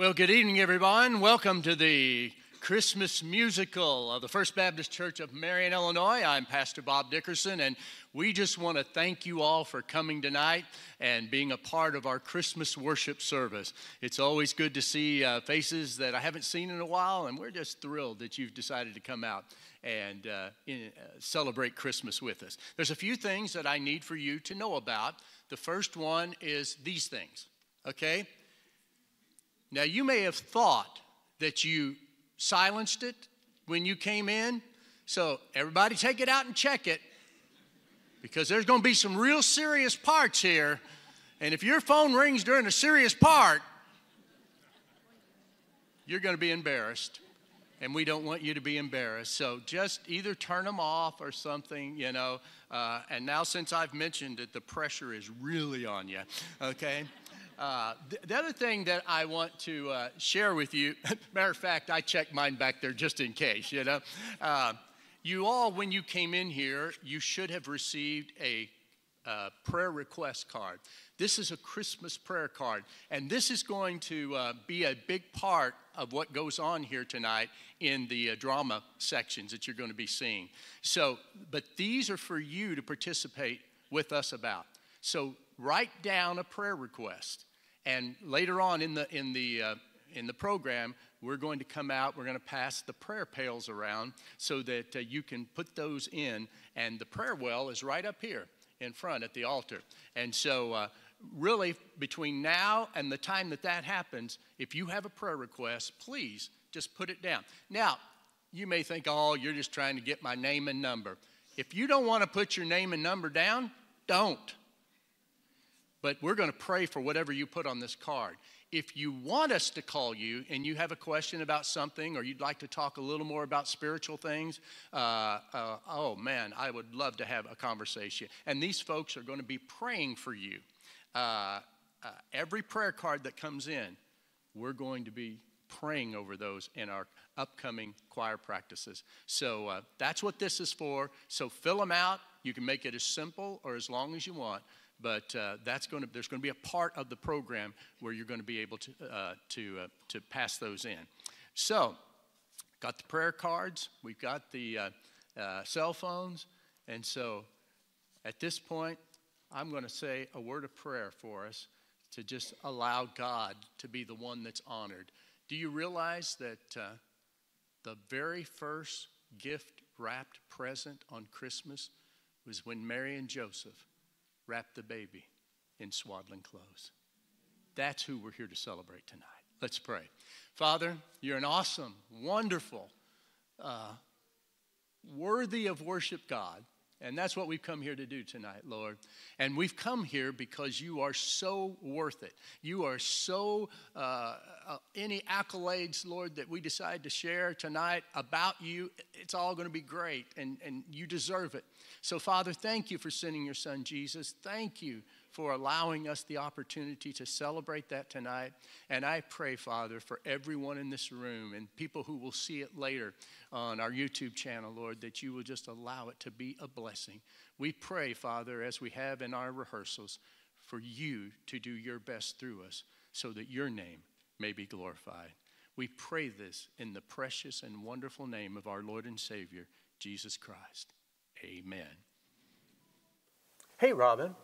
Well, good evening, everyone. Welcome to the Christmas musical of the First Baptist Church of Marion, Illinois. I'm Pastor Bob Dickerson, and we just want to thank you all for coming tonight and being a part of our Christmas worship service. It's always good to see uh, faces that I haven't seen in a while, and we're just thrilled that you've decided to come out and uh, in, uh, celebrate Christmas with us. There's a few things that I need for you to know about. The first one is these things, okay? Now, you may have thought that you silenced it when you came in. So, everybody take it out and check it because there's going to be some real serious parts here. And if your phone rings during a serious part, you're going to be embarrassed. And we don't want you to be embarrassed. So just either turn them off or something, you know. Uh, and now, since I've mentioned it, the pressure is really on you, okay? Uh, th- the other thing that I want to uh, share with you, matter of fact, I checked mine back there just in case, you know. Uh, you all, when you came in here, you should have received a uh, prayer request card. This is a Christmas prayer card, and this is going to uh, be a big part of what goes on here tonight in the uh, drama sections that you're going to be seeing. So, but these are for you to participate with us about. So, write down a prayer request. And later on in the, in the, uh, in the program, we're going to come out, we're going to pass the prayer pails around so that uh, you can put those in. And the prayer well is right up here in front at the altar. And so, uh, really, between now and the time that that happens, if you have a prayer request, please just put it down. Now, you may think, oh, you're just trying to get my name and number. If you don't want to put your name and number down, don't but we're going to pray for whatever you put on this card. If you want us to call you and you have a question about something or you'd like to talk a little more about spiritual things, uh, uh, oh man, I would love to have a conversation. And these folks are going to be praying for you. Uh, uh every prayer card that comes in, we're going to be praying over those in our upcoming choir practices. So uh, that's what this is for. So fill them out. You can make it as simple or as long as you want but uh, that's going to there's going to be a part of the program where you're going to be able to uh, to uh, to pass those in. So, got the prayer cards, we've got the uh, uh, cell phones, and so at this point, I'm going to say a word of prayer for us to just allow God to be the one that's honored. Do you realize that uh, the very first gift wrapped present on Christmas was when Mary and Joseph wrapped the baby in swaddling clothes. That's who we're here to celebrate tonight. Let's pray. Father, you're an awesome, wonderful, uh, worthy of worship God. And that's what we've come here to do tonight, Lord. And we've come here because you are so worth it. You are so, uh, uh, any accolades, Lord, that we decide to share tonight about you, it's all going to be great, and, and you deserve it. So, Father, thank you for sending your son Jesus. Thank you for allowing us the opportunity to celebrate that tonight. And I pray, Father, for everyone in this room and people who will see it later on our YouTube channel, Lord, that you will just allow it to be a blessing. We pray, Father, as we have in our rehearsals, for you to do your best through us so that your name may be glorified. We pray this in the precious and wonderful name of our Lord and Savior, Jesus Christ. Amen. Hey, Robin,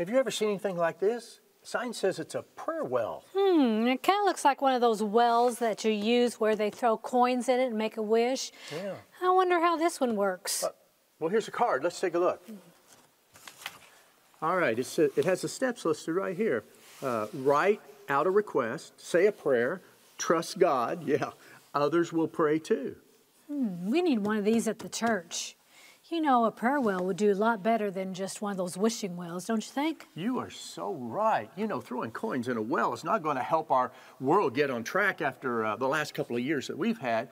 have you ever seen anything like this? The sign says it's a prayer well. Hmm, it kind of looks like one of those wells that you use where they throw coins in it and make a wish. Yeah. I wonder how this one works. Uh, well, here's a card. Let's take a look. All right, it's a, it has the steps listed right here. Uh, write out a request, say a prayer, trust God. Yeah, others will pray too. Hmm, we need one of these at the church. You know, a prayer well would do a lot better than just one of those wishing wells, don't you think? You are so right. You know, throwing coins in a well is not going to help our world get on track after uh, the last couple of years that we've had.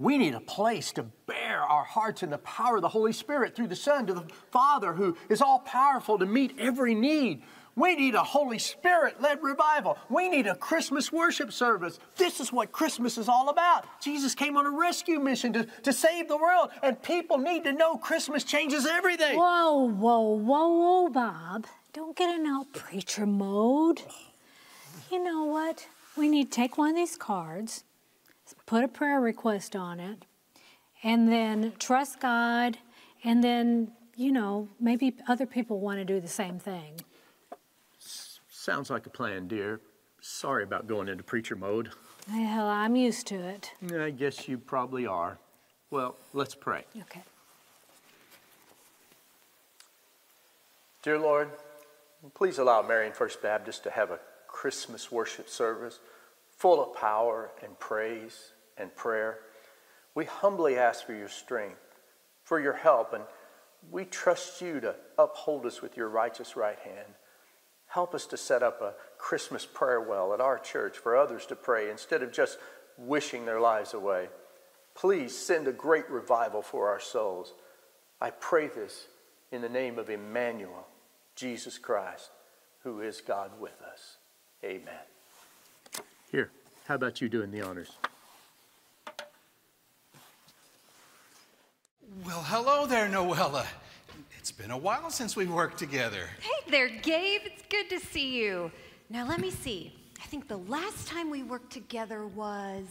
We need a place to bear our hearts in the power of the Holy Spirit through the Son to the Father who is all powerful to meet every need. We need a Holy Spirit led revival. We need a Christmas worship service. This is what Christmas is all about. Jesus came on a rescue mission to, to save the world, and people need to know Christmas changes everything. Whoa, whoa, whoa, whoa, Bob. Don't get in out preacher mode. You know what? we need to take one of these cards, put a prayer request on it, and then trust God, and then, you know, maybe other people want to do the same thing. Sounds like a plan, dear. Sorry about going into preacher mode. Well, I'm used to it. I guess you probably are. Well, let's pray. Okay. Dear Lord, please allow Marion First Baptist to have a Christmas worship service full of power and praise and prayer. We humbly ask for your strength, for your help, and we trust you to uphold us with your righteous right hand. Help us to set up a Christmas prayer well at our church for others to pray instead of just wishing their lives away. Please send a great revival for our souls. I pray this in the name of Emmanuel, Jesus Christ, who is God with us. Amen. Here, how about you doing the honors? Well, hello there, Noella. It's been a while since we worked together. Hey there, Gabe. It's good to see you. Now, let me see. I think the last time we worked together was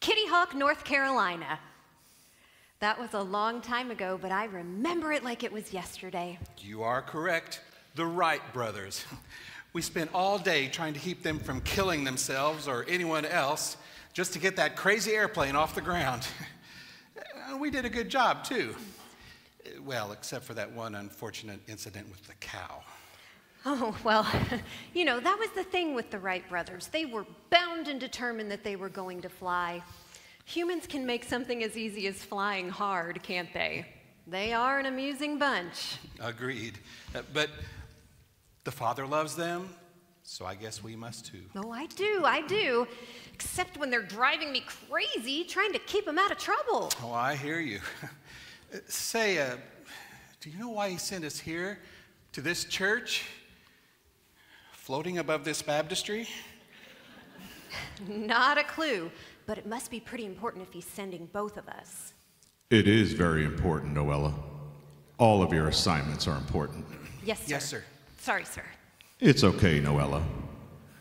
Kitty Hawk, North Carolina. That was a long time ago, but I remember it like it was yesterday. You are correct. The Wright brothers. We spent all day trying to keep them from killing themselves or anyone else just to get that crazy airplane off the ground. we did a good job, too. Well, except for that one unfortunate incident with the cow. Oh, well, you know, that was the thing with the Wright brothers. They were bound and determined that they were going to fly. Humans can make something as easy as flying hard, can't they? They are an amusing bunch. Agreed. Uh, but the Father loves them, so I guess we must too. Oh, I do, I do. Except when they're driving me crazy trying to keep them out of trouble. Oh, I hear you. Say, uh, do you know why he sent us here to this church, floating above this baptistry? Not a clue, but it must be pretty important if he's sending both of us. It is very important, Noella. All of your assignments are important. Yes, sir. Yes, sir. Sorry, sir. It's okay, Noella.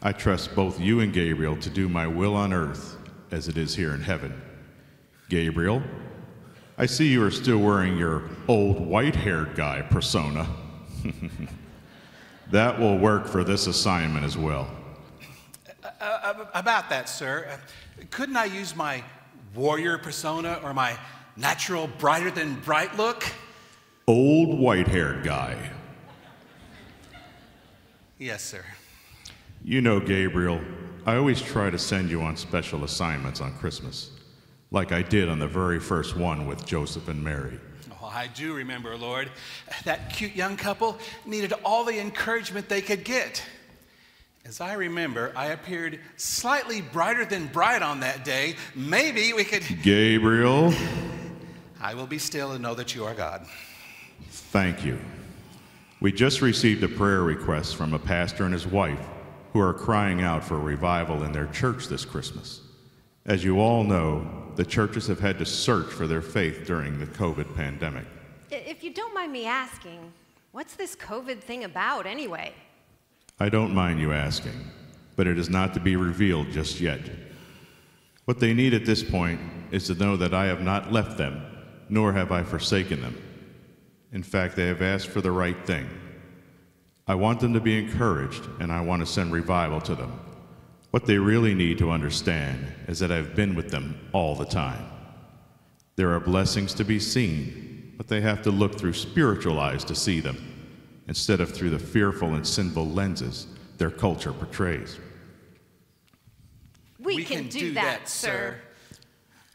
I trust both you and Gabriel to do my will on earth as it is here in heaven. Gabriel, I see you are still wearing your old white haired guy persona. that will work for this assignment as well. Uh, uh, about that, sir, uh, couldn't I use my warrior persona or my natural brighter than bright look? Old white haired guy. Yes, sir. You know, Gabriel, I always try to send you on special assignments on Christmas, like I did on the very first one with Joseph and Mary. Oh, I do remember, Lord. That cute young couple needed all the encouragement they could get. As I remember, I appeared slightly brighter than bright on that day. Maybe we could. Gabriel, I will be still and know that you are God. thank you. We just received a prayer request from a pastor and his wife who are crying out for a revival in their church this Christmas. As you all know, the churches have had to search for their faith during the COVID pandemic. If you don't mind me asking, what's this COVID thing about anyway? I don't mind you asking, but it is not to be revealed just yet. What they need at this point is to know that I have not left them, nor have I forsaken them. In fact, they have asked for the right thing. I want them to be encouraged, and I want to send revival to them. What they really need to understand is that I've been with them all the time. There are blessings to be seen, but they have to look through spiritual eyes to see them, instead of through the fearful and sinful lenses their culture portrays. We, can, do, that, sir.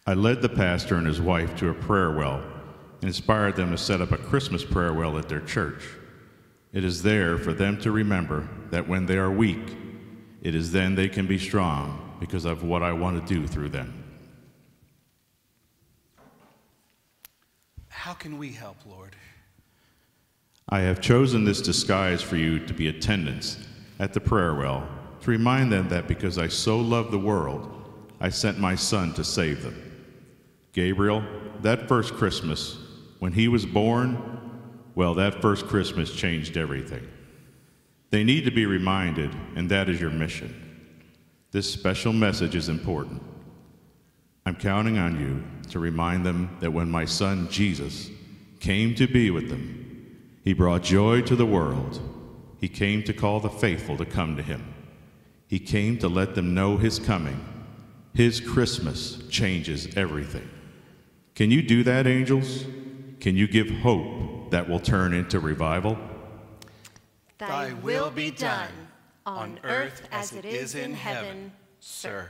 I led the pastor and his wife to a prayer well and inspired them to set up a Christmas prayer well at their church. It is there for them to remember that when they are weak, it is then they can be strong because of what I want to do through them. How can we help, Lord? I have chosen this disguise for you to be attendants at the prayer well to remind them that because I so love the world, I sent my son to save them. Gabriel, that first Christmas, when he was born, well, that first Christmas changed everything. They need to be reminded, and that is your mission. This special message is important. I'm counting on you to remind them that when my son Jesus came to be with them, he brought joy to the world. He came to call the faithful to come to him. He came to let them know his coming. His Christmas changes everything. Can you do that, angels? Can you give hope that will turn into revival? Thy will be done on earth as it is in heaven, sir.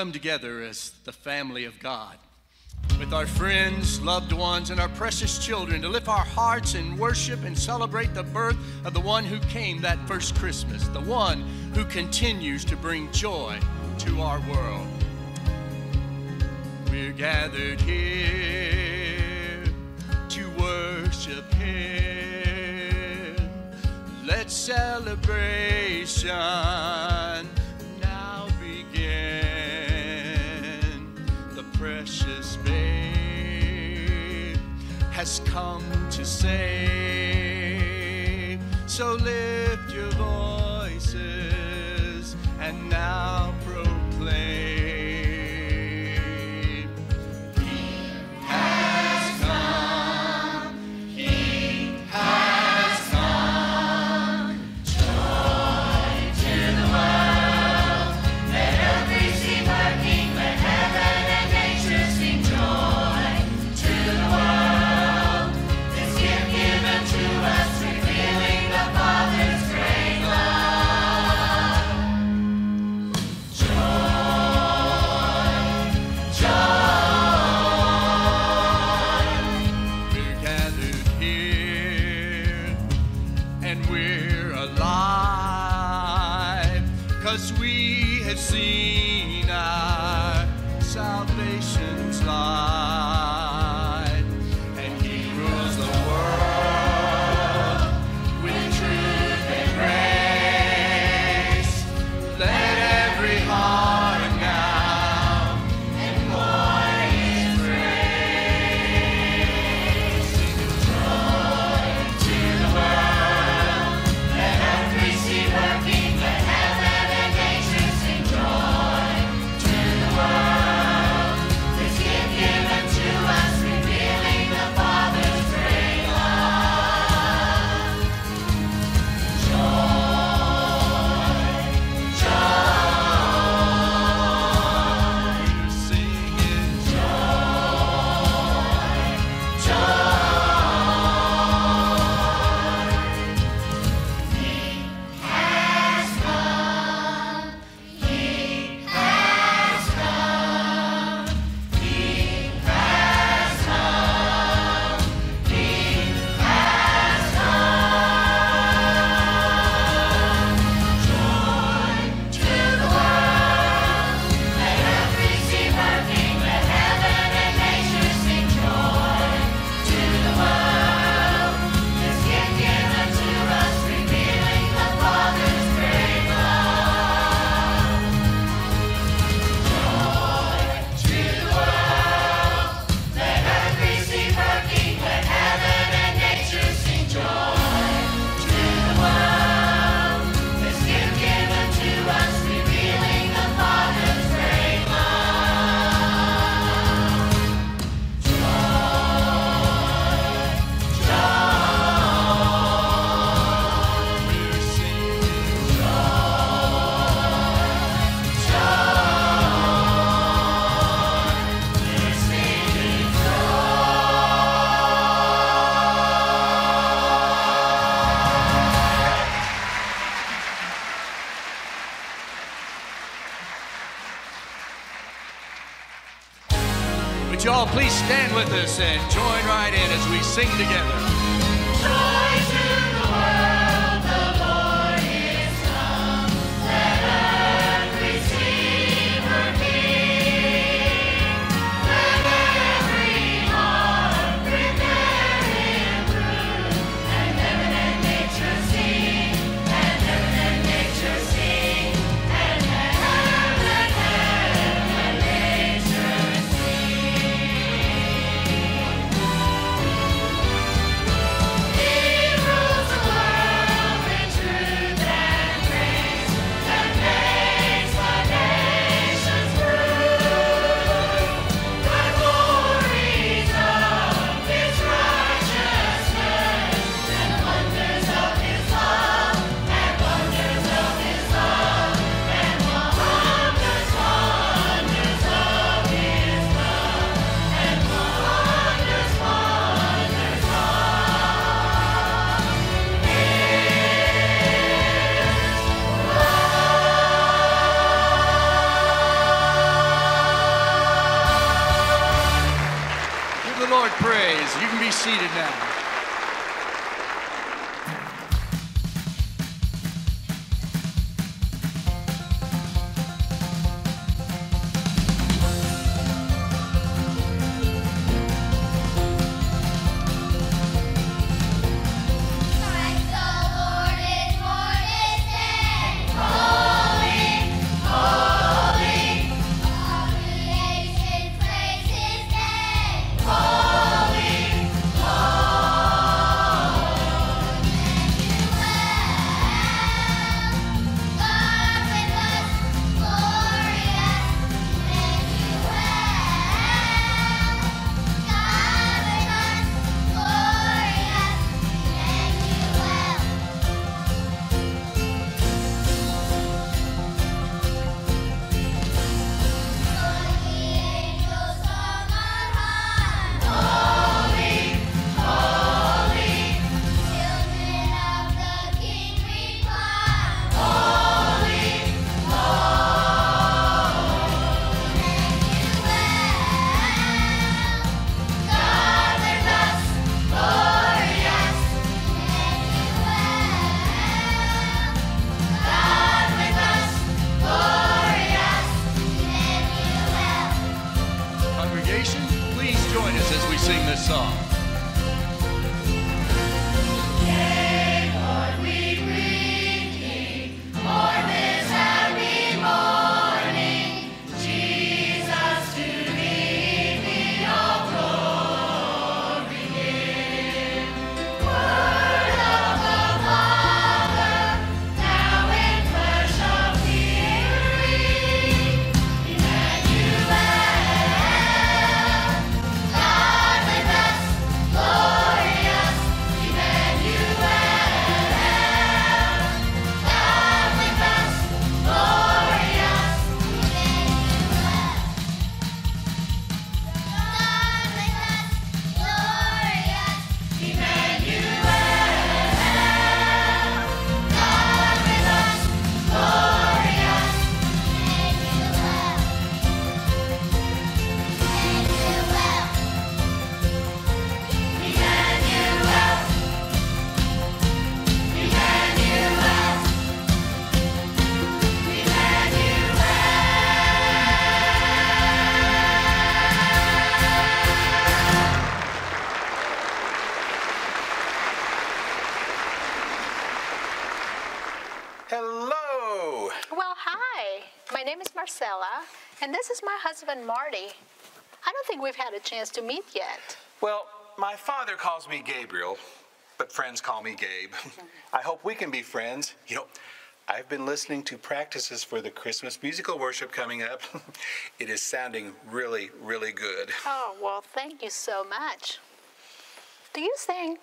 Come together as the family of God with our friends, loved ones, and our precious children to lift our hearts in worship and celebrate the birth of the one who came that first Christmas, the one who continues to bring joy to our world. We're gathered here to worship Him. Let celebration has come to save. So lift your voices and now and join right in as we sing together? And this is my husband, Marty. I don't think we've had a chance to meet yet. Well, my father calls me Gabriel, but friends call me Gabe. I hope we can be friends. You know, I've been listening to practices for the Christmas musical worship coming up. it is sounding really, really good. Oh, well, thank you so much. Do you sing?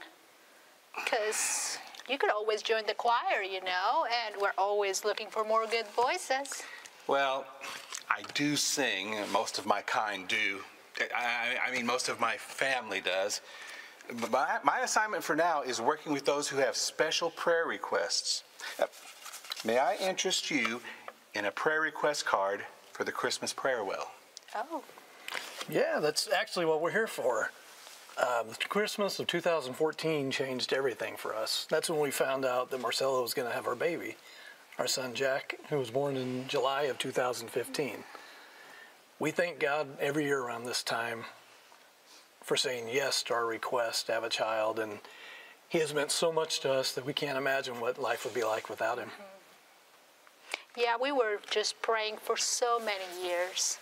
Because you could always join the choir, you know, and we're always looking for more good voices. Well, I do sing. Most of my kind do. I, I, I mean, most of my family does. But my, my assignment for now is working with those who have special prayer requests. May I interest you in a prayer request card for the Christmas prayer well? Oh, Yeah, that's actually what we're here for. Um, Christmas of 2014 changed everything for us. That's when we found out that Marcella was going to have our baby, our son Jack, who was born in July of 2015. We thank God every year around this time for saying yes to our request to have a child, and He has meant so much to us that we can't imagine what life would be like without Him. Mm-hmm. yeah, we were just praying for so many years.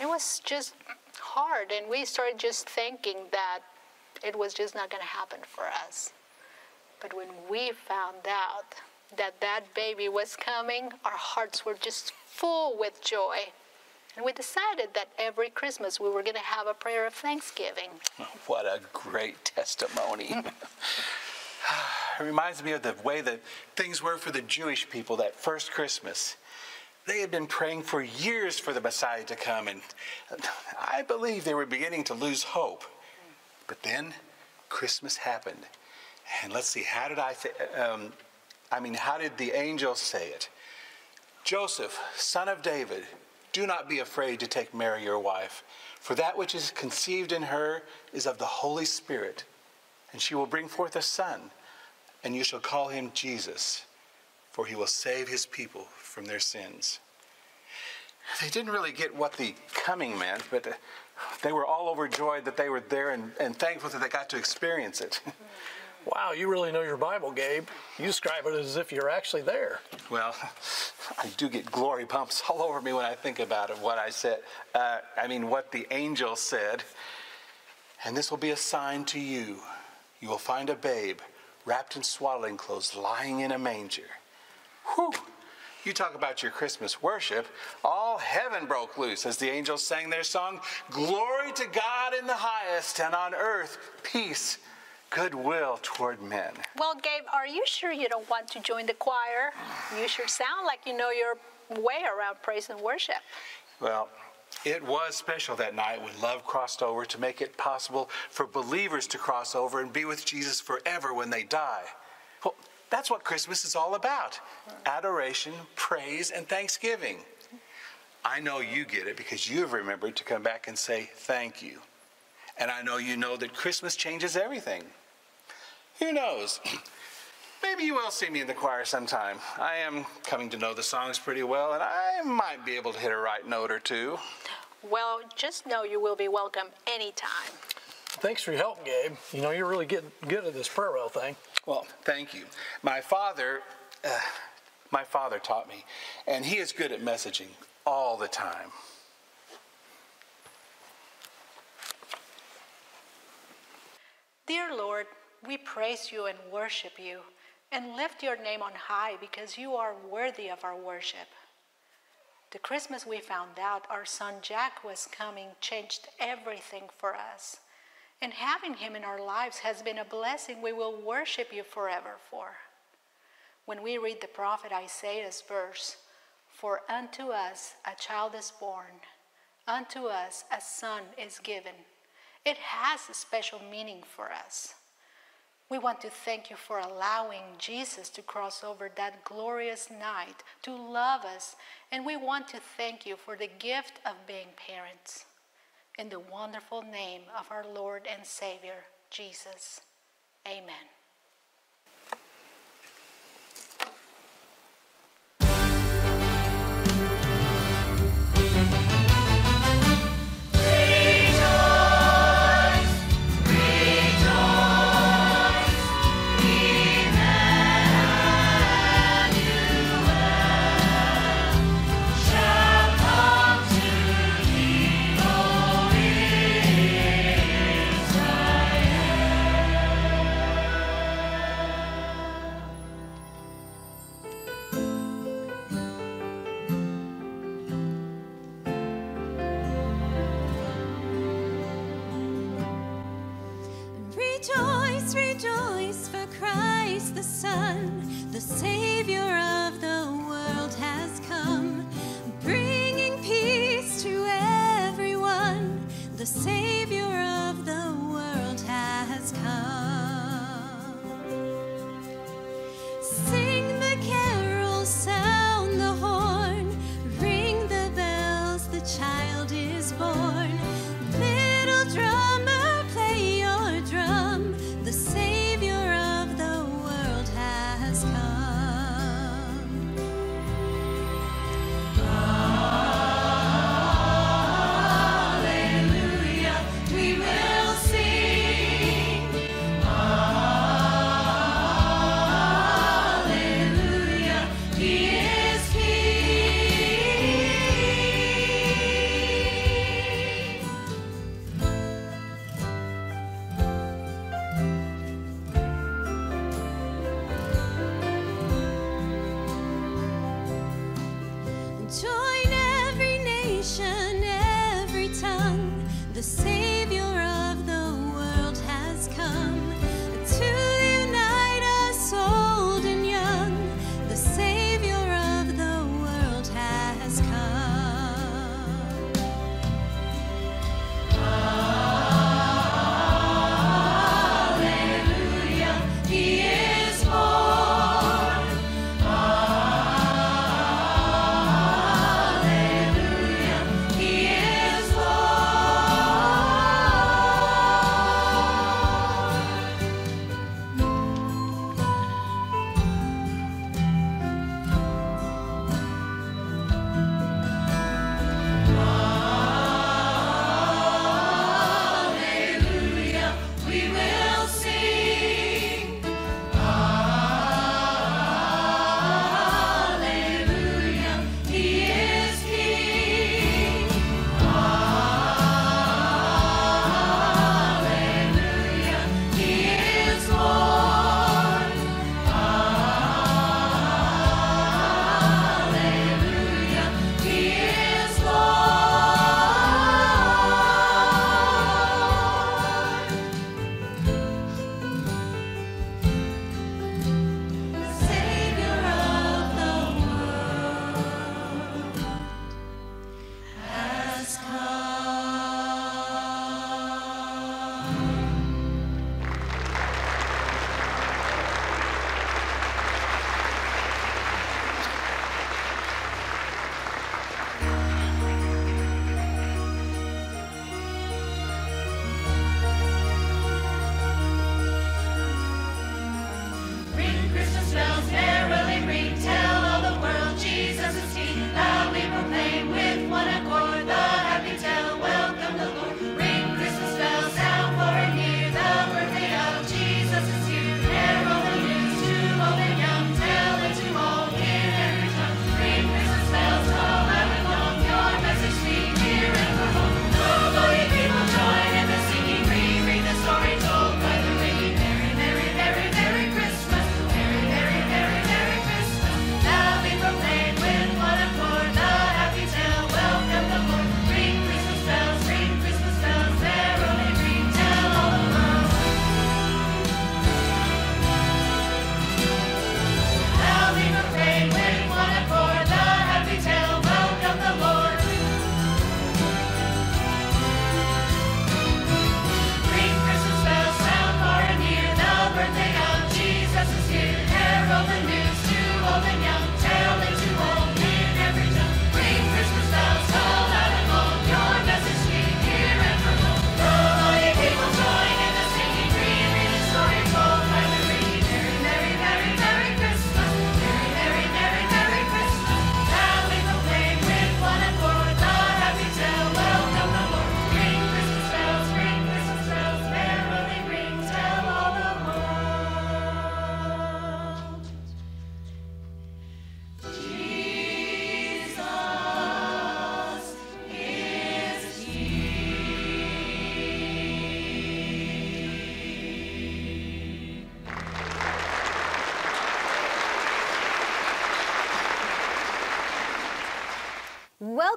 It was just hard, and we started just thinking that it was just not going to happen for us. But when we found out that that baby was coming, our hearts were just full with joy. And we decided that every Christmas we were going to have a prayer of thanksgiving. What a great testimony. it reminds me of the way that things were for the Jewish people that first Christmas. They had been praying for years for the Messiah to come, and I believe they were beginning to lose hope. But then Christmas happened. And let's see, how did I, um, I mean, how did the angel say it? Joseph, son of David, do not be afraid to take Mary your wife, for that which is conceived in her is of the Holy Spirit, and she will bring forth a son, and you shall call him Jesus, for he will save his people from their sins. They didn't really get what the coming meant, but they were all overjoyed that they were there and, and thankful that they got to experience it. Wow, you really know your Bible, Gabe. You describe it as if you're actually there. Well, I do get glory bumps all over me when I think about it, what I said. Uh, I mean, what the angel said. And this will be a sign to you. You will find a babe wrapped in swaddling clothes lying in a manger. Whew. You talk about your Christmas worship. All heaven broke loose as the angels sang their song Glory to God in the highest, and on earth, peace, goodwill toward men. Well, Gabe, are you sure you don't want to join the choir? You sure sound like you know your way around praise and worship. Well, it was special that night when love crossed over to make it possible for believers to cross over and be with Jesus forever when they die. Well, that's what Christmas is all about adoration, praise, and thanksgiving. I know you get it because you've remembered to come back and say thank you. And I know you know that Christmas changes everything. Who knows? Maybe you will see me in the choir sometime. I am coming to know the songs pretty well, and I might be able to hit a right note or two. Well, just know you will be welcome anytime. Thanks for your help, Gabe. You know, you're really getting good at this prayer well thing. Well, thank you. My father, uh, my father taught me, and he is good at messaging all the time. Dear Lord, we praise you and worship you and lift your name on high because you are worthy of our worship. The Christmas we found out our son Jack was coming changed everything for us. And having him in our lives has been a blessing we will worship you forever for. When we read the prophet Isaiah's verse, For unto us a child is born, unto us a son is given, it has a special meaning for us. We want to thank you for allowing Jesus to cross over that glorious night to love us, and we want to thank you for the gift of being parents. In the wonderful name of our Lord and Savior, Jesus. Amen.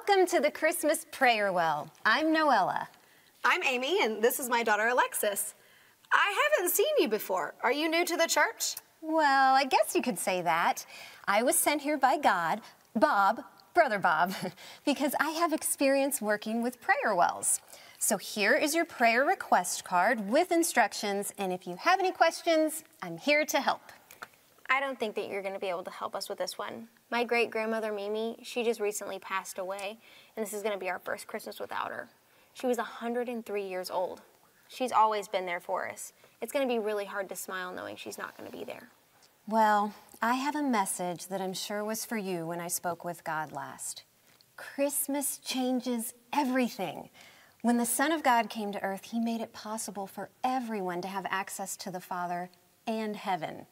Welcome to the Christmas Prayer Well. I'm Noella. I'm Amy, and this is my daughter Alexis. I haven't seen you before. Are you new to the church? Well, I guess you could say that. I was sent here by God, Bob, Brother Bob, because I have experience working with prayer wells. So here is your prayer request card with instructions, and if you have any questions, I'm here to help. I don't think that you're going to be able to help us with this one. My great grandmother Mimi, she just recently passed away, and this is going to be our first Christmas without her. She was 103 years old. She's always been there for us. It's going to be really hard to smile knowing she's not going to be there. Well, I have a message that I'm sure was for you when I spoke with God last. Christmas changes everything. When the Son of God came to earth, he made it possible for everyone to have access to the Father and heaven.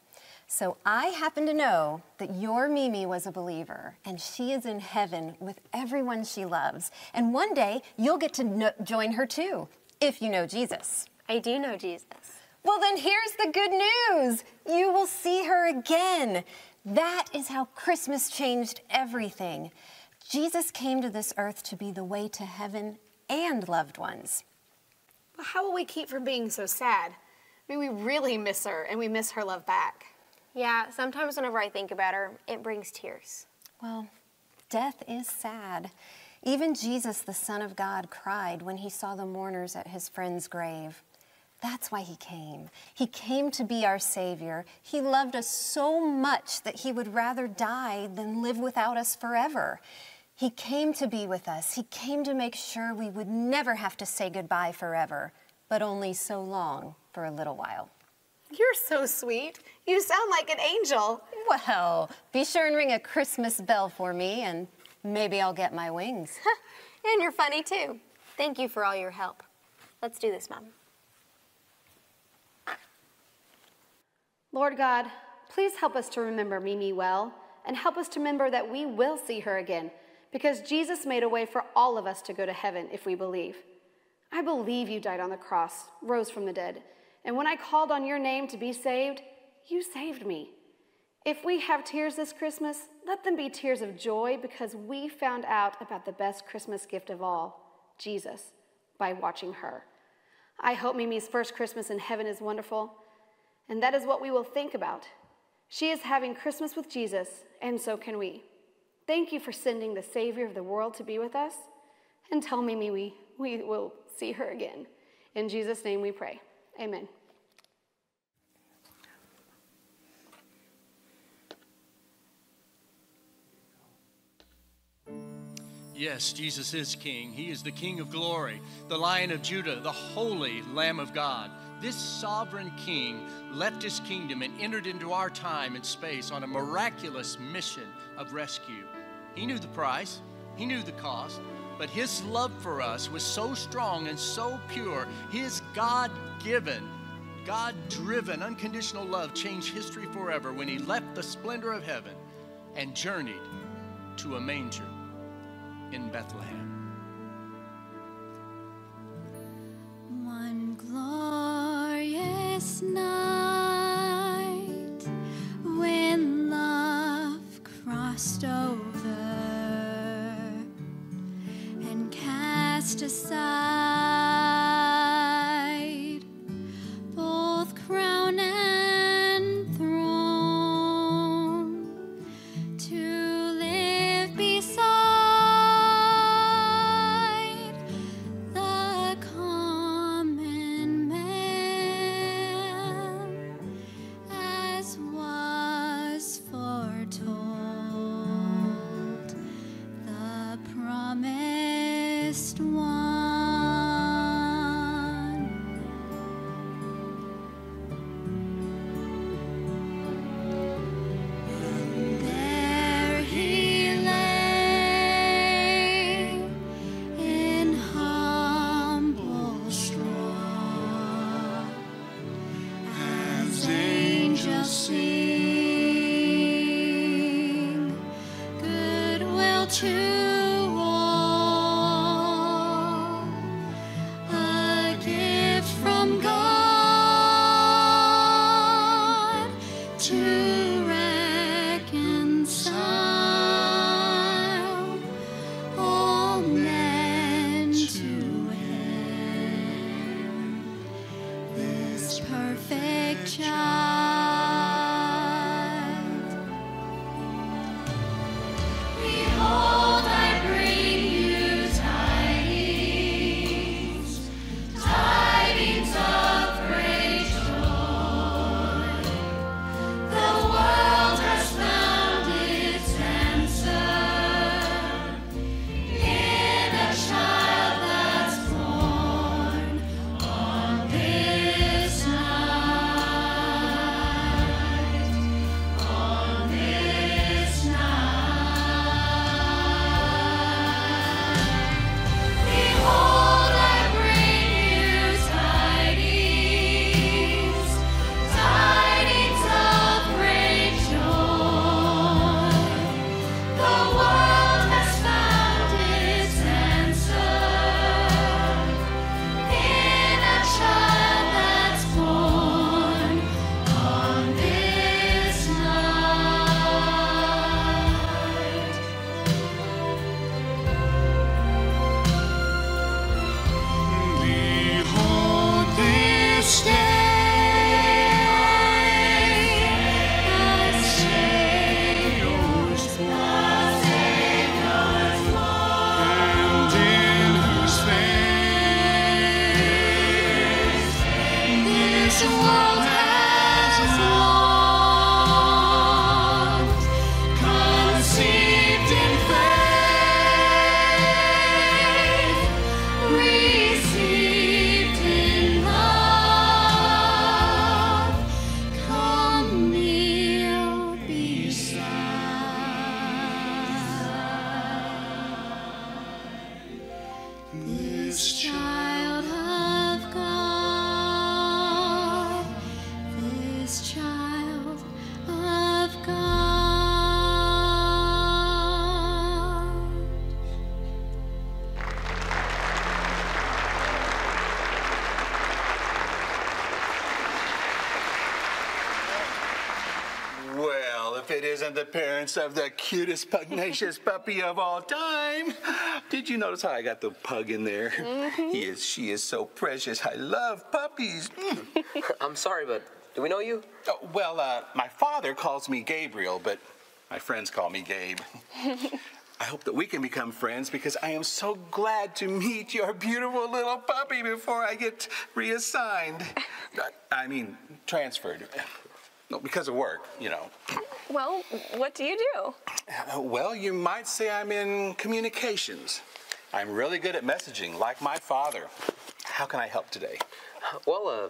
So I happen to know that your Mimi was a believer, and she is in heaven with everyone she loves. And one day you'll get to kno- join her too, if you know Jesus. I do know Jesus. Well, then here's the good news you will see her again. That is how Christmas changed everything. Jesus came to this earth to be the way to heaven and loved ones. Well, how will we keep from being so sad? I mean, we really miss her, and we miss her love back. Yeah, sometimes whenever I think about her, it brings tears. Well, death is sad. Even Jesus, the Son of God, cried when he saw the mourners at his friend's grave. That's why he came. He came to be our Savior. He loved us so much that he would rather die than live without us forever. He came to be with us. He came to make sure we would never have to say goodbye forever, but only so long for a little while. You're so sweet. You sound like an angel. Well, be sure and ring a Christmas bell for me, and maybe I'll get my wings. and you're funny too. Thank you for all your help. Let's do this, Mom. Lord God, please help us to remember Mimi well and help us to remember that we will see her again because Jesus made a way for all of us to go to heaven if we believe. I believe you died on the cross, rose from the dead, and when I called on your name to be saved, you saved me. If we have tears this Christmas, let them be tears of joy because we found out about the best Christmas gift of all, Jesus, by watching her. I hope Mimi's first Christmas in heaven is wonderful, and that is what we will think about. She is having Christmas with Jesus, and so can we. Thank you for sending the Savior of the world to be with us, and tell Mimi we, we will see her again. In Jesus' name we pray. Amen. Yes, Jesus is King. He is the King of glory, the Lion of Judah, the holy Lamb of God. This sovereign King left his kingdom and entered into our time and space on a miraculous mission of rescue. He knew the price, he knew the cost, but his love for us was so strong and so pure. His God given, God driven, unconditional love changed history forever when he left the splendor of heaven and journeyed to a manger in Bethlehem. One glorious night isn't the parents of the cutest pugnacious puppy of all time. Did you notice how I got the pug in there? He is, she is so precious. I love puppies. I'm sorry, but do we know you? Oh, well, uh, my father calls me Gabriel, but my friends call me Gabe. I hope that we can become friends because I am so glad to meet your beautiful little puppy before I get reassigned. I mean, transferred. No, because of work, you know. Well, what do you do? Uh, Well, you might say I'm in communications. I'm really good at messaging, like my father. How can I help today? Well, uh,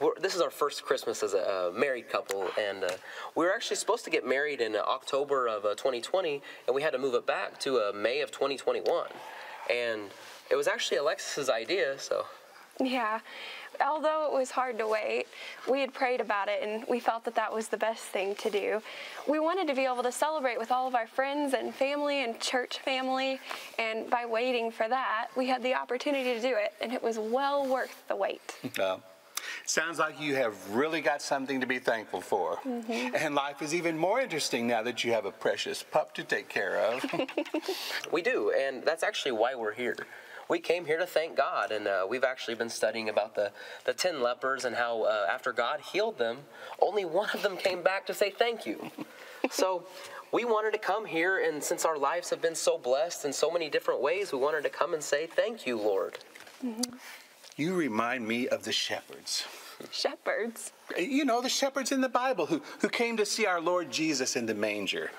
we're, this is our first Christmas as a uh, married couple, and uh, we were actually supposed to get married in uh, October of uh, 2020, and we had to move it back to uh, May of 2021. And it was actually Alexis's idea, so. Yeah. Although it was hard to wait, we had prayed about it and we felt that that was the best thing to do. We wanted to be able to celebrate with all of our friends and family and church family, and by waiting for that, we had the opportunity to do it, and it was well worth the wait. Uh, sounds like you have really got something to be thankful for. Mhm. And life is even more interesting now that you have a precious pup to take care of. We do, and that's actually why we're here. We came here to thank God, and uh, we've actually been studying about the, the 10 lepers and how uh, after God healed them, only one of them came back to say thank you. so we wanted to come here, and since our lives have been so blessed in so many different ways, we wanted to come and say thank you, Lord. you remind me of the shepherds. Shepherds? You know, the shepherds in the Bible who, who came to see our Lord Jesus in the manger.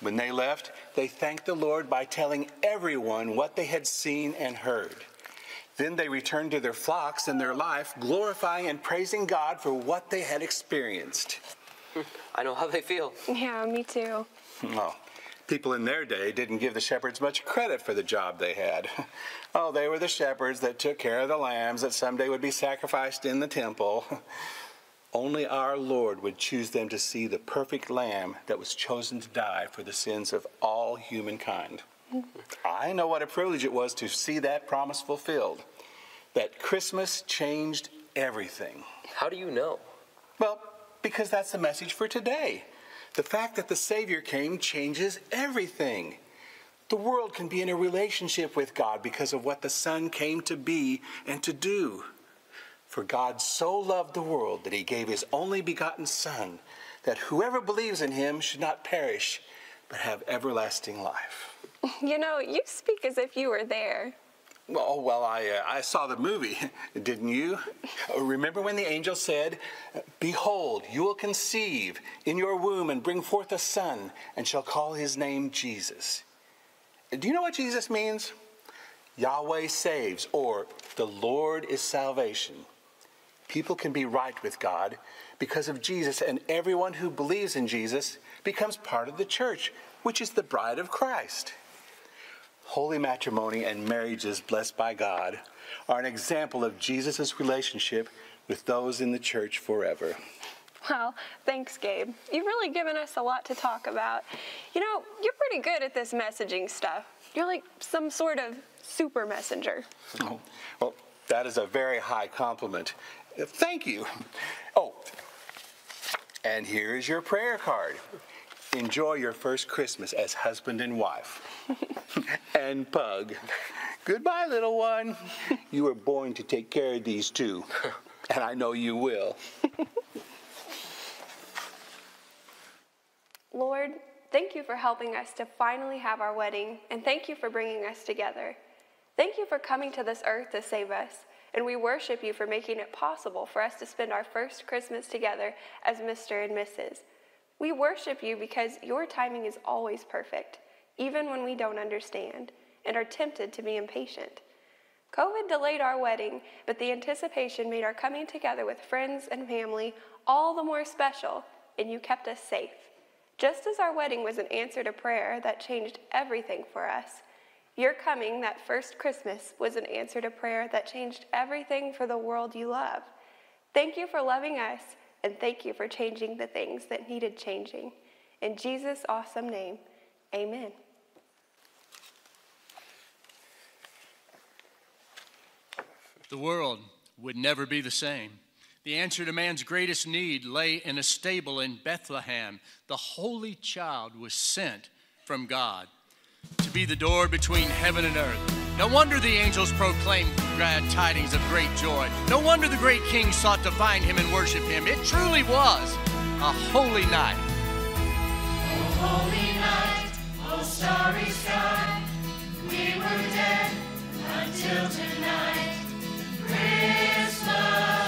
When they left, they thanked the Lord by telling everyone what they had seen and heard. Then they returned to their flocks and their life, glorifying and praising God for what they had experienced. I know how they feel. Yeah, me too. Well, people in their day didn't give the shepherds much credit for the job they had. Oh, they were the shepherds that took care of the lambs that someday would be sacrificed in the temple. Only our Lord would choose them to see the perfect lamb that was chosen to die for the sins of all humankind. I know what a privilege it was to see that promise fulfilled. That Christmas changed everything. How do you know? Well, because that's the message for today. The fact that the Savior came changes everything. The world can be in a relationship with God because of what the Son came to be and to do. For God so loved the world that he gave his only begotten Son, that whoever believes in him should not perish, but have everlasting life. You know, you speak as if you were there. Well, oh, well, I, uh, I saw the movie, didn't you? Uh, Remember when the angel said, Behold, you will conceive in your womb and bring forth a son, and shall call his name Jesus. Do you know what Jesus means? Yahweh saves, or the Lord is salvation. People can be right with God because of Jesus, and everyone who believes in Jesus becomes part of the church, which is the bride of Christ. Holy matrimony and marriages blessed by God are an example of Jesus' relationship with those in the church forever. Well, thanks, Gabe. You've really given us a lot to talk about. You know, you're pretty good at this messaging stuff. You're like some sort of super messenger. Oh, well, that is a very high compliment. Thank you. Oh, and here is your prayer card. Enjoy your first Christmas as husband and wife. and pug. Goodbye, little one. You were born to take care of these two, and I know you will. Lord, thank you for helping us to finally have our wedding, and thank you for bringing us together. Thank you for coming to this earth to save us, and we worship you for making it possible for us to spend our first Christmas together as Mr. and Mrs. We worship you because your timing is always perfect, even when we don't understand and are tempted to be impatient. COVID delayed our wedding, but the anticipation made our coming together with friends and family all the more special, and you kept us safe. Just as our wedding was an answer to prayer that changed everything for us, your coming that first Christmas was an answer to prayer that changed everything for the world you love. Thank you for loving us, and thank you for changing the things that needed changing. In Jesus' awesome name, amen. The world would never be the same. The answer to man's greatest need lay in a stable in Bethlehem. The Holy Child was sent from God to be the door between heaven and earth. No wonder the angels proclaimed glad tidings of great joy. No wonder the great king sought to find him and worship him. It truly was a holy night. Oh, Holy night, oh starry sky, we were dead until tonight. Christmas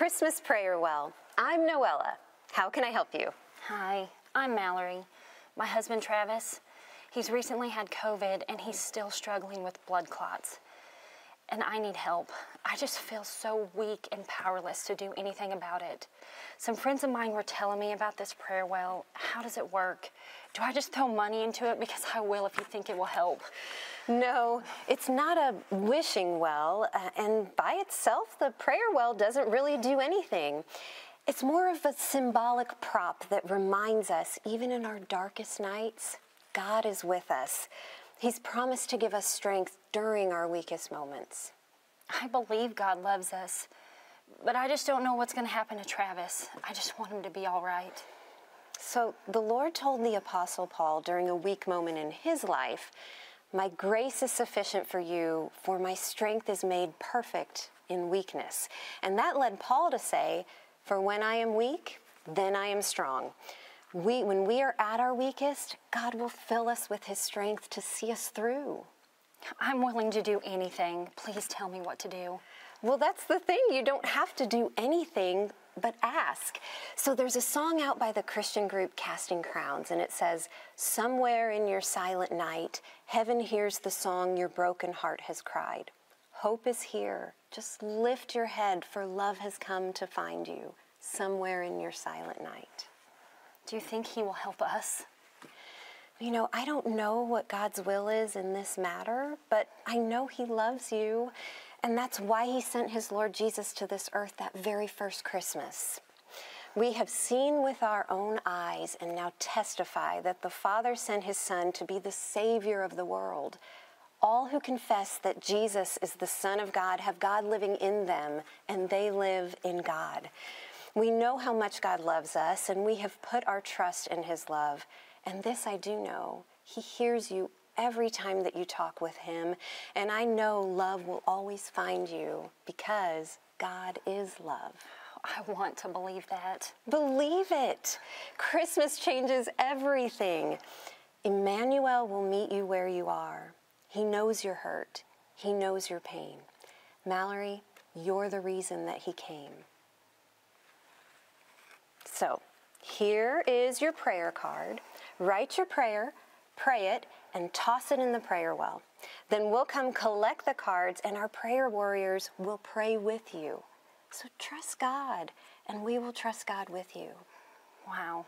Christmas Prayer Well. I'm Noella. How can I help you? Hi, I'm Mallory. My husband Travis, he's recently had COVID and he's still struggling with blood clots. And I need help. I just feel so weak and powerless to do anything about it. Some friends of mine were telling me about this prayer well. How does it work? Do I just throw money into it? Because I will if you think it will help. No, it's not a wishing well, uh, and by itself, the prayer well doesn't really do anything. It's more of a symbolic prop that reminds us, even in our darkest nights, God is with us. He's promised to give us strength during our weakest moments. I believe God loves us, but I just don't know what's going to happen to Travis. I just want him to be all right. So the Lord told the Apostle Paul during a weak moment in his life, My grace is sufficient for you, for my strength is made perfect in weakness. And that led Paul to say, For when I am weak, then I am strong. We, when we are at our weakest, God will fill us with his strength to see us through. I'm willing to do anything. Please tell me what to do. Well, that's the thing. You don't have to do anything but ask. So there's a song out by the Christian group Casting Crowns, and it says, Somewhere in your silent night, heaven hears the song your broken heart has cried. Hope is here. Just lift your head, for love has come to find you somewhere in your silent night. Do you think He will help us? You know, I don't know what God's will is in this matter, but I know He loves you, and that's why He sent His Lord Jesus to this earth that very first Christmas. We have seen with our own eyes and now testify that the Father sent His Son to be the Savior of the world. All who confess that Jesus is the Son of God have God living in them, and they live in God. We know how much God loves us, and we have put our trust in His love. And this I do know He hears you every time that you talk with Him, and I know love will always find you because God is love. I want to believe that. Believe it. Christmas changes everything. Emmanuel will meet you where you are. He knows your hurt, He knows your pain. Mallory, you're the reason that He came. So, here is your prayer card. Write your prayer, pray it, and toss it in the prayer well. Then we'll come collect the cards, and our prayer warriors will pray with you. So trust God, and we will trust God with you. Wow.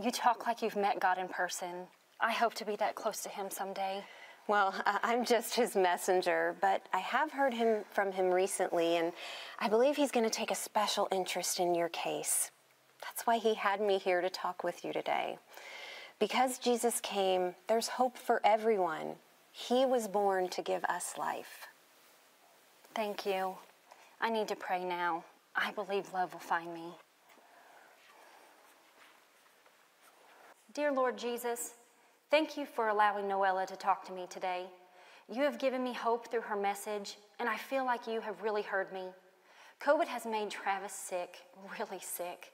You talk like you've met God in person. I hope to be that close to Him someday. Well, I'm just his messenger, but I have heard him from him recently, and I believe he's going to take a special interest in your case. That's why he had me here to talk with you today. Because Jesus came, there's hope for everyone. He was born to give us life. Thank you. I need to pray now. I believe love will find me. Dear Lord Jesus, thank you for allowing Noella to talk to me today. You have given me hope through her message, and I feel like you have really heard me. COVID has made Travis sick, really sick.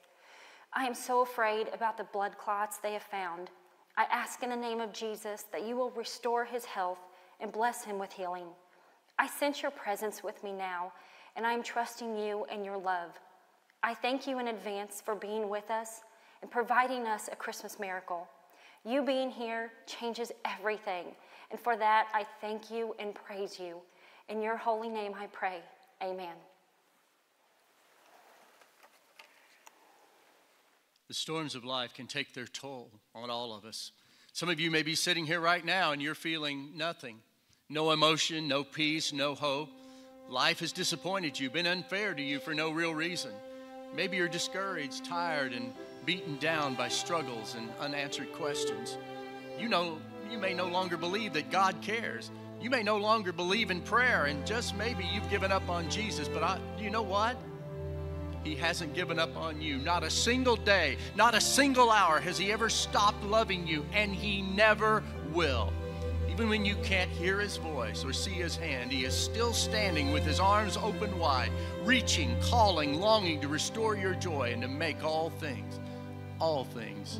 I am so afraid about the blood clots they have found. I ask in the name of Jesus that you will restore his health and bless him with healing. I sense your presence with me now, and I am trusting you and your love. I thank you in advance for being with us and providing us a Christmas miracle. You being here changes everything, and for that I thank you and praise you. In your holy name I pray. Amen. The storms of life can take their toll on all of us. Some of you may be sitting here right now and you're feeling nothing no emotion, no peace, no hope. Life has disappointed you, been unfair to you for no real reason. Maybe you're discouraged, tired, and beaten down by struggles and unanswered questions. You know, you may no longer believe that God cares. You may no longer believe in prayer, and just maybe you've given up on Jesus. But I, you know what? He hasn't given up on you. Not a single day, not a single hour has He ever stopped loving you, and He never will. Even when you can't hear His voice or see His hand, He is still standing with His arms open wide, reaching, calling, longing to restore your joy and to make all things, all things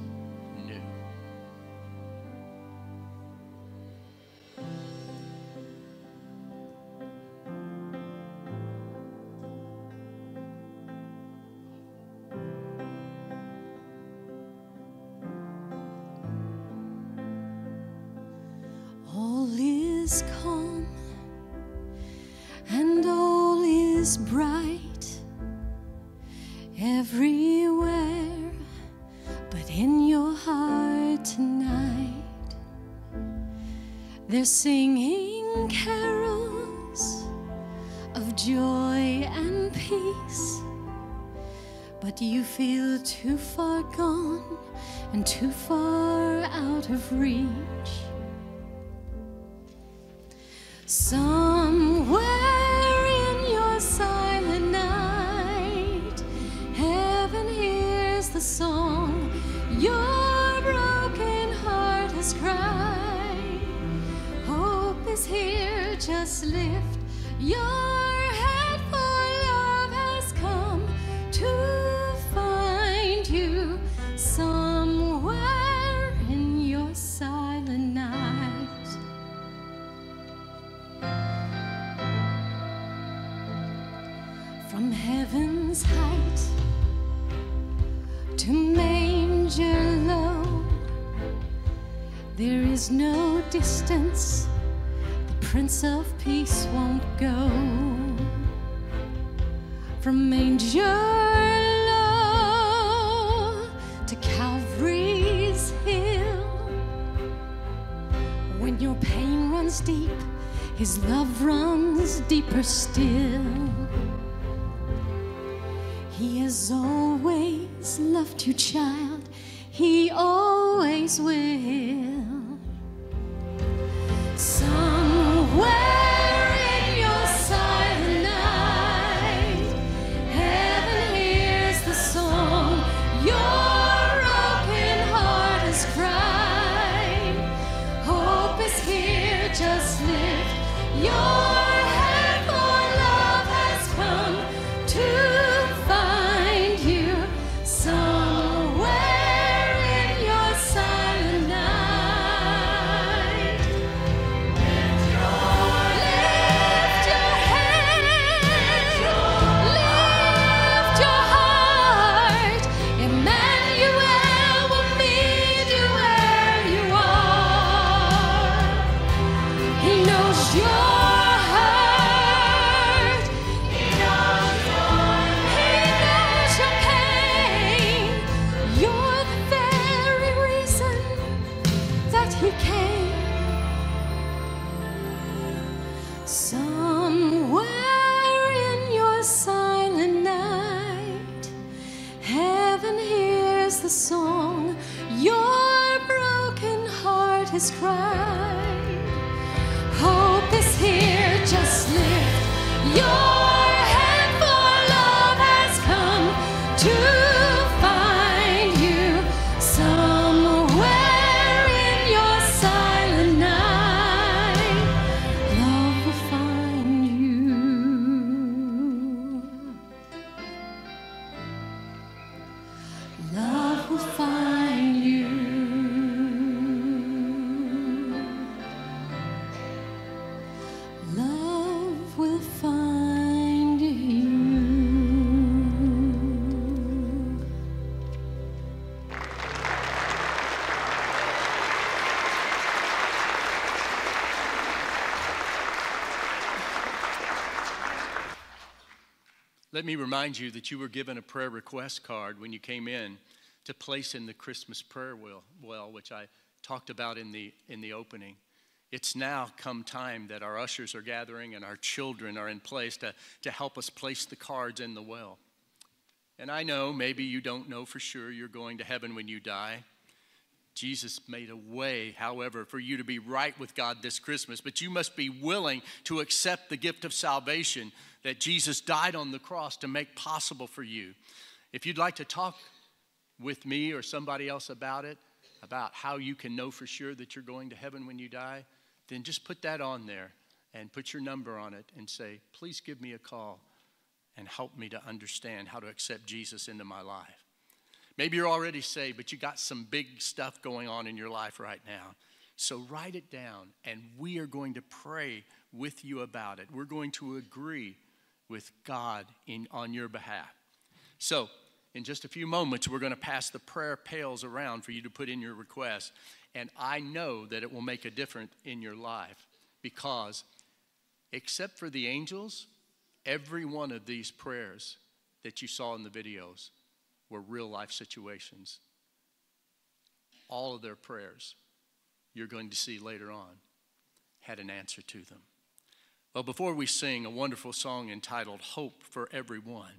they're singing carols of joy and peace. But you feel too far gone and too far out of reach. Let me remind you that you were given a prayer request card when you came in to place in the Christmas prayer well, well which I talked about in the, in the opening. It's now come time that our ushers are gathering and our children are in place to, to help us place the cards in the well. And I know maybe you don't know for sure you're going to heaven when you die. Jesus made a way, however, for you to be right with God this Christmas, but you must be willing to accept the gift of salvation that Jesus died on the cross to make possible for you. If you'd like to talk with me or somebody else about it, about how you can know for sure that you're going to heaven when you die, then just put that on there and put your number on it and say, please give me a call and help me to understand how to accept Jesus into my life. Maybe you're already saved, but you got some big stuff going on in your life right now. So write it down, and we are going to pray with you about it. We're going to agree with God in, on your behalf. So, in just a few moments, we're going to pass the prayer pails around for you to put in your request. And I know that it will make a difference in your life because, except for the angels, every one of these prayers that you saw in the videos were real life situations. All of their prayers, you're going to see later on, had an answer to them. Well, before we sing a wonderful song entitled Hope for Everyone,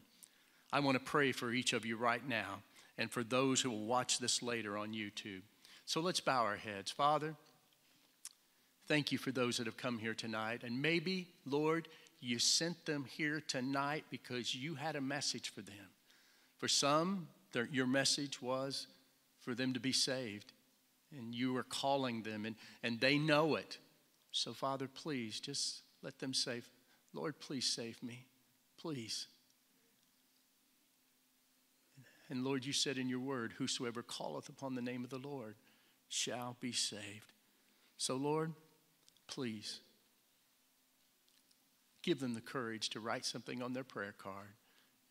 I want to pray for each of you right now and for those who will watch this later on YouTube. So let's bow our heads. Father, thank you for those that have come here tonight. And maybe, Lord, you sent them here tonight because you had a message for them. For some, their, your message was for them to be saved. And you are calling them, and, and they know it. So, Father, please just let them say, Lord, please save me. Please. And Lord, you said in your word, Whosoever calleth upon the name of the Lord shall be saved. So, Lord, please give them the courage to write something on their prayer card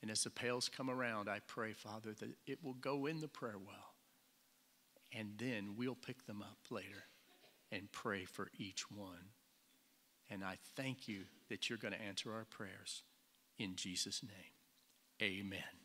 And as the pails come around, I pray, Father, that it will go in the prayer well. And then we'll pick them up later and pray for each one. And I thank you that you're going to answer our prayers. In Jesus' name, amen.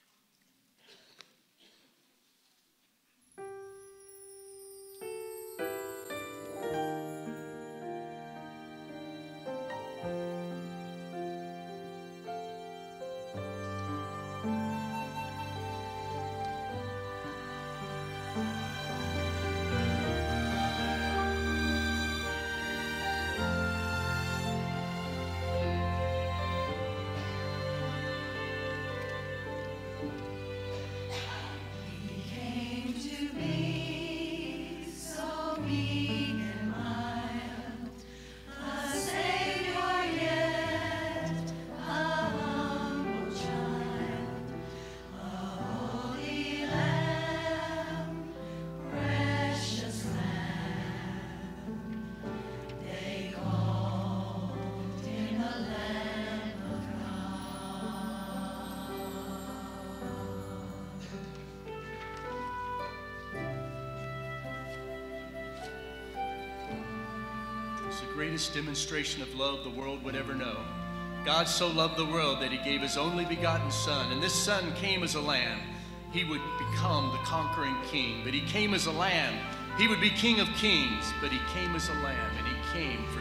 Greatest demonstration of love the world would ever know. God so loved the world that he gave his only begotten Son, and this Son came as a lamb. He would become the conquering king, but he came as a lamb. He would be king of kings, but he came as a lamb, and he came for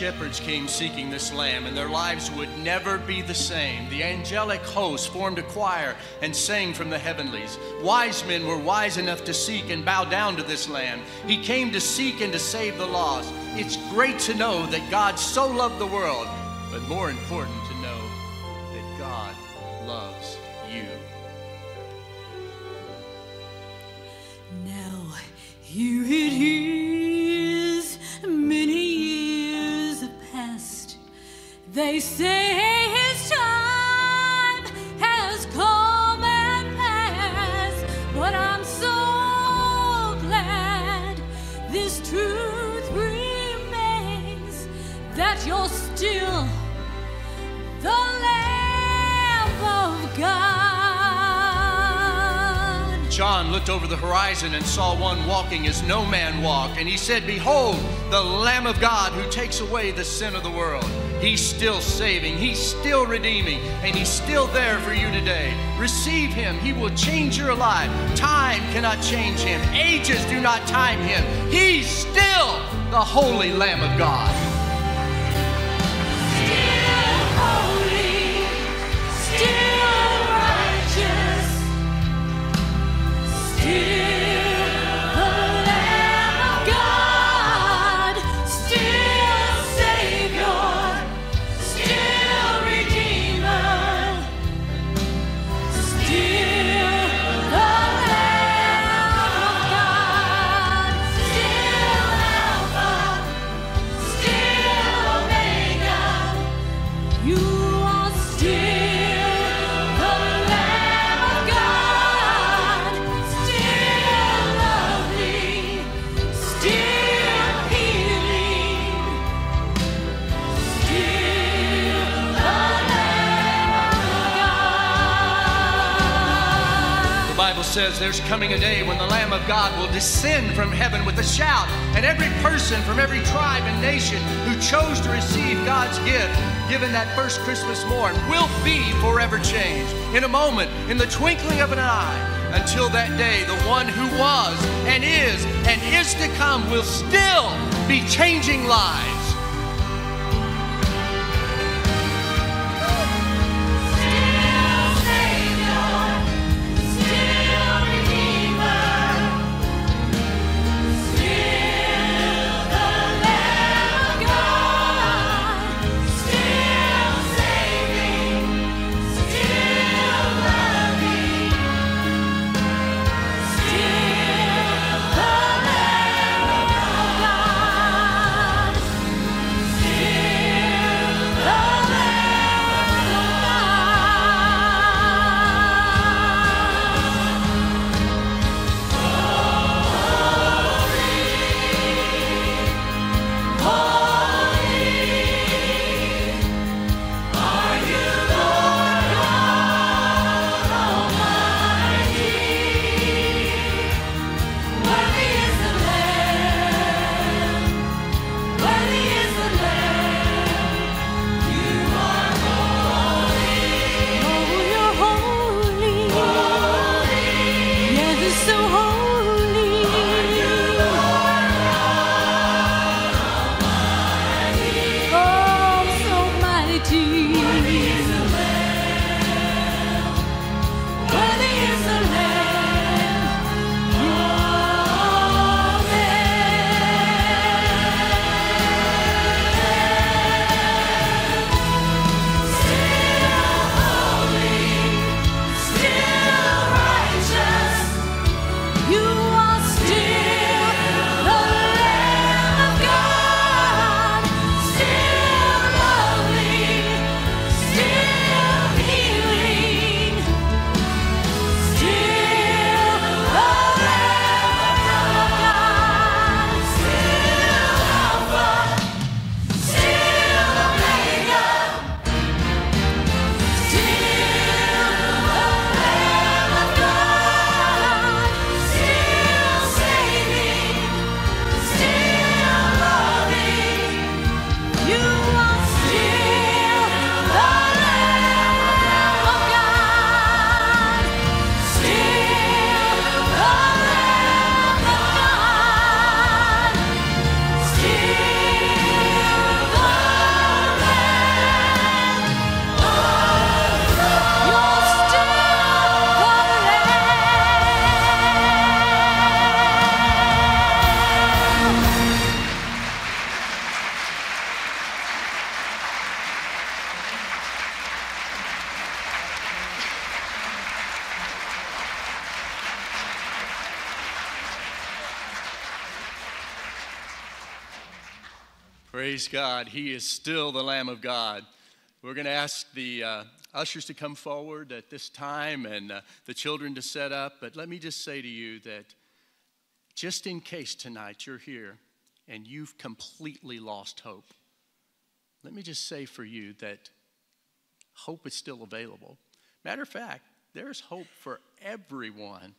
Shepherds came seeking this lamb, and their lives would never be the same. The angelic host formed a choir and sang from the heavenlies. Wise men were wise enough to seek and bow down to this lamb. He came to seek and to save the lost. It's great to know that God so loved the world, but more important horizon and saw one walking as no man walked, and he said, Behold, the Lamb of God who takes away the sin of the world. He's still saving, he's still redeeming, and he's still there for you today. Receive him, he will change your life. Time cannot change him, ages do not time him. He's still the Holy Lamb of God. There's coming a day when the Lamb of God will descend from heaven with a shout, and every person from every tribe and nation who chose to receive God's gift, given that first Christmas morn, will be forever changed. In a moment, in the twinkling of an eye. Until that day, the one who was and is and is to come will still be changing lives. He is still the Lamb of God. We're going to ask the uh, ushers to come forward at this time and uh, the children to set up. But let me just say to you that just in case tonight you're here and you've completely lost hope, let me just say for you that hope is still available. Matter of fact, there's hope for everyone.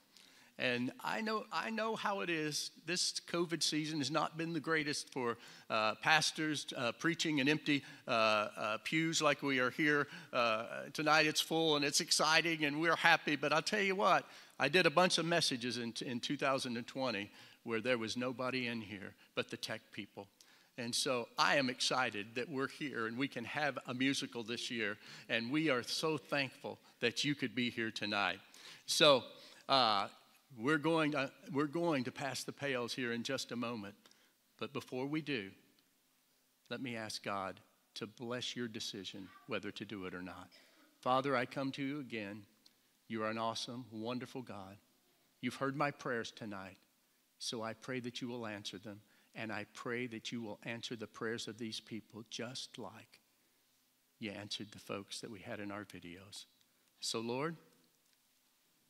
And I know, I know how it is. This COVID season has not been the greatest for uh, pastors uh, preaching in empty uh, uh, pews like we are here. Uh, tonight it's full and it's exciting and we're happy. But I'll tell you what, I did a bunch of messages in, in 2020 where there was nobody in here but the tech people. And so I am excited that we're here and we can have a musical this year. And we are so thankful that you could be here tonight. So, uh, we're going, to, we're going to pass the pails here in just a moment. But before we do, let me ask God to bless your decision whether to do it or not. Father, I come to you again. You are an awesome, wonderful God. You've heard my prayers tonight, so I pray that you will answer them. And I pray that you will answer the prayers of these people just like you answered the folks that we had in our videos. So, Lord,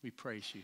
we praise you.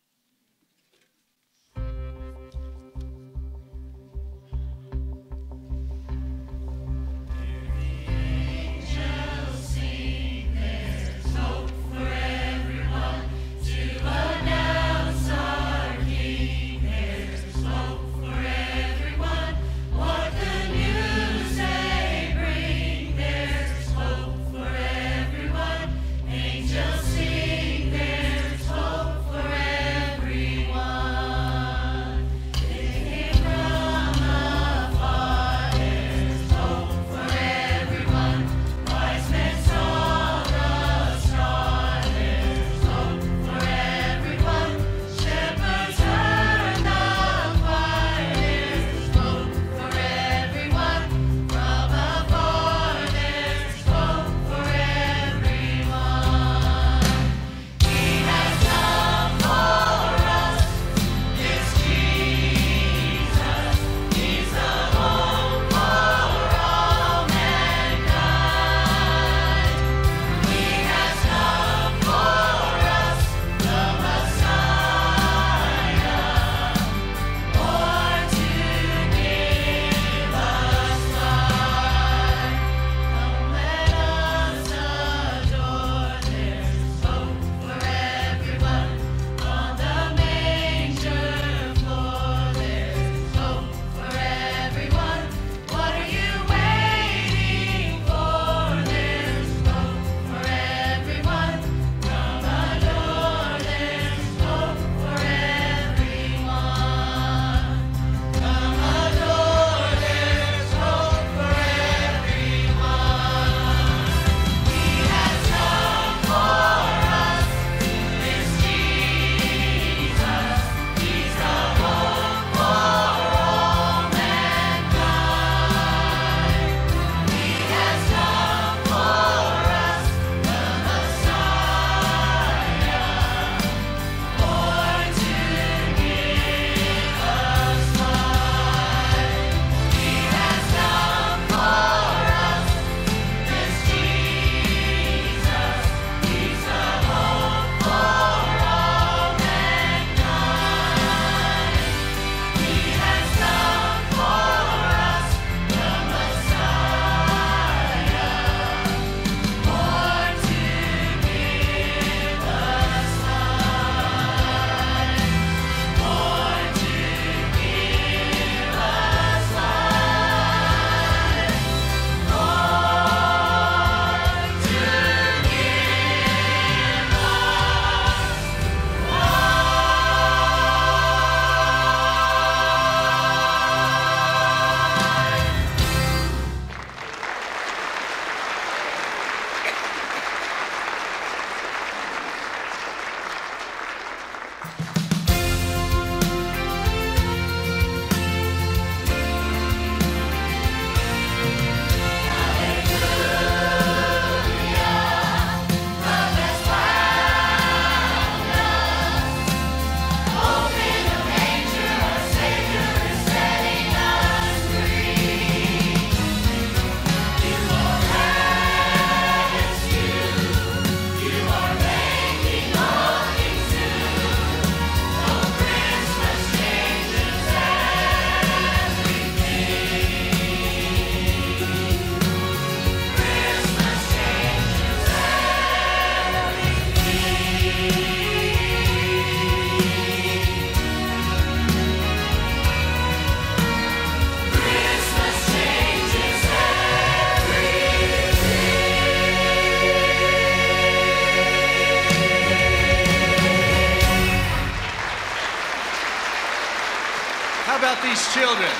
Children?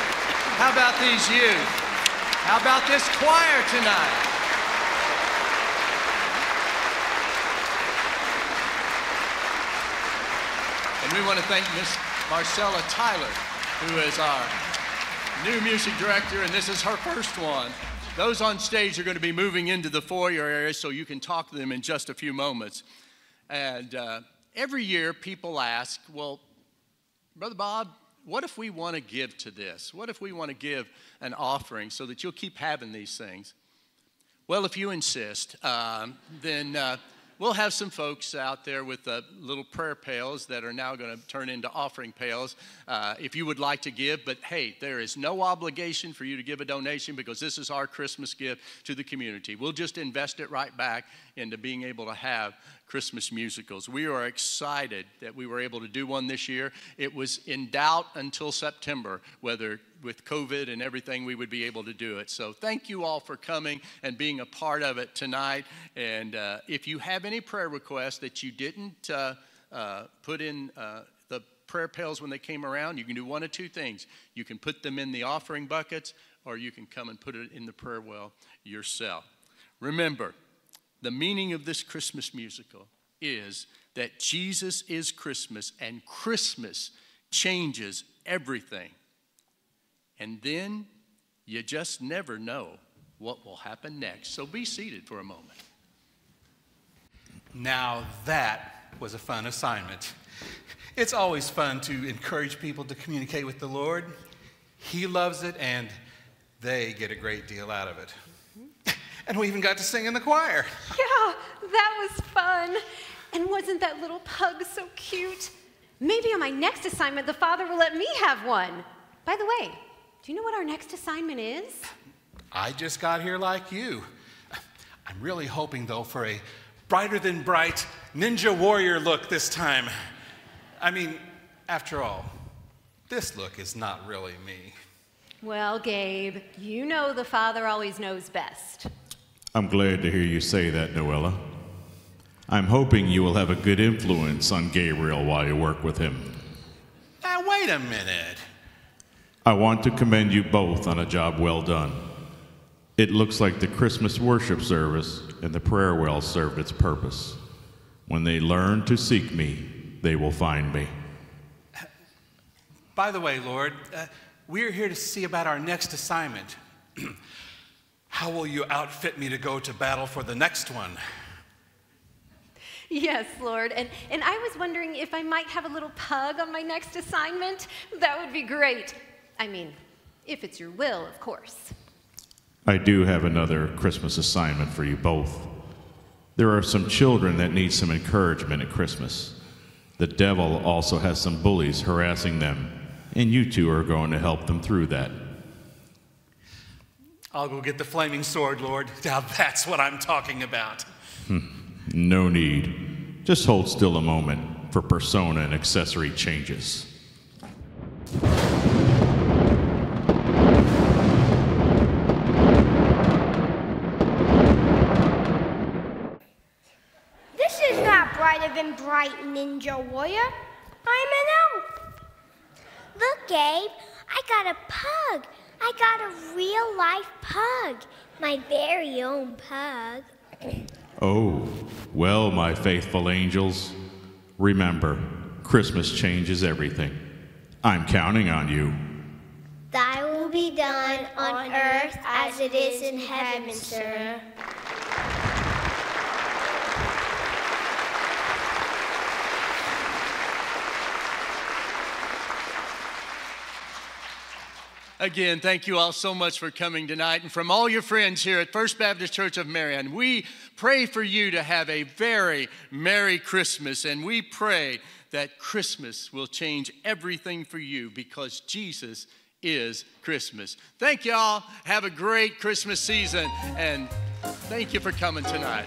How about these youth? How about this choir tonight? And we want to thank Miss Marcella Tyler, who is our new music director, and this is her first one. Those on stage are going to be moving into the foyer area, so you can talk to them in just a few moments. And uh, every year, people ask, well, Brother Bob, what if we want to give to this? What if we want to give an offering so that you'll keep having these things? Well, if you insist, um, then uh, we'll have some folks out there with uh, little prayer pails that are now going to turn into offering pails uh, if you would like to give. But hey, there is no obligation for you to give a donation because this is our Christmas gift to the community. We'll just invest it right back into being able to have Christmas musicals. We are excited that we were able to do one this year. It was in doubt until September whether with COVID and everything we would be able to do it. So thank you all for coming and being a part of it tonight. And uh, if you have any prayer requests that you didn't uh, uh, put in uh, the prayer pails when they came around, you can do one of two things. You can put them in the offering buckets, or you can come and put it in the prayer well yourself. Remember, the meaning of this Christmas musical is that Jesus is Christmas and Christmas changes everything. And then you just never know what will happen next. So be seated for a moment. Now that was a fun assignment. It's always fun to encourage people to communicate with the Lord. He loves it, and they get a great deal out of it. And we even got to sing in the choir. Yeah, that was fun. And wasn't that little pug so cute? Maybe on my next assignment, the father will let me have one. By the way, do you know what our next assignment is? I just got here like you. I'm really hoping, though, for a brighter than bright ninja warrior look this time. I mean, after all, this look is not really me. Well, Gabe, you know the father always knows best. I'm glad to hear you say that, Noella. I'm hoping you will have a good influence on Gabriel while you work with him. Now, wait a minute. I want to commend you both on a job well done. It looks like the Christmas worship service and the prayer well served its purpose. When they learn to seek me, they will find me. By the way, Lord, uh, we're here to see about our next assignment. How will you outfit me to go to battle for the next one? Yes, Lord. And, and I was wondering if I might have a little pug on my next assignment. That would be great. I mean, if it's your will, of course. I do have another Christmas assignment for you both. There are some children that need some encouragement at Christmas. The devil also has some bullies harassing them, and you two are going to help them through that. I'll go get the flaming sword, Lord. Now that's what I'm talking about. Hmm. No need. Just hold still a moment for persona and accessory changes. This is not brighter than bright ninja warrior. I'm an elf. Look, Gabe, I got a pug. I got a real life pug. My very own pug. Oh, well, my faithful angels, remember, Christmas changes everything. I'm counting on you. Thy will be done on earth as it is in heaven, sir. Again, thank you all so much for coming tonight. And from all your friends here at First Baptist Church of Marion, we pray for you to have a very Merry Christmas. And we pray that Christmas will change everything for you because Jesus is Christmas. Thank y'all. Have a great Christmas season. And thank you for coming tonight.